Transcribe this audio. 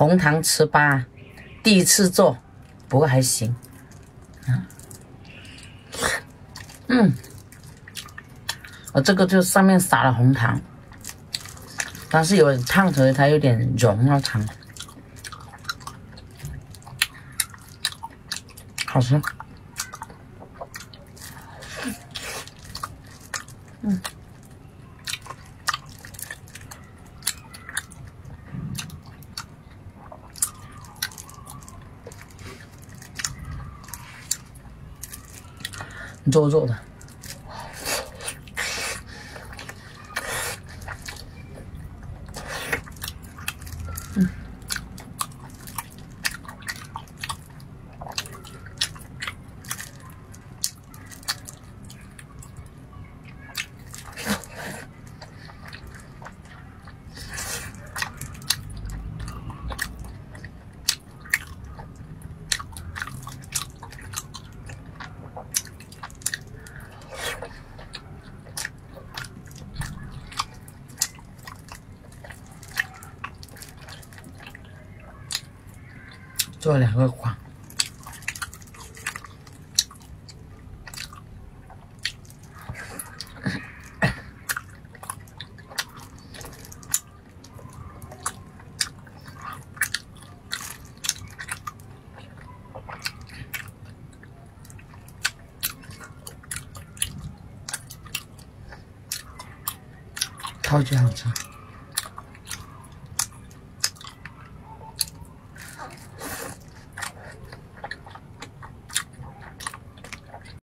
红糖糍粑，第一次做，不过还行。嗯，我这个就上面撒了红糖，但是有点烫，所以它有点融了糖，好吃。嗯。皱皱的，嗯，做两个框，超级好吃。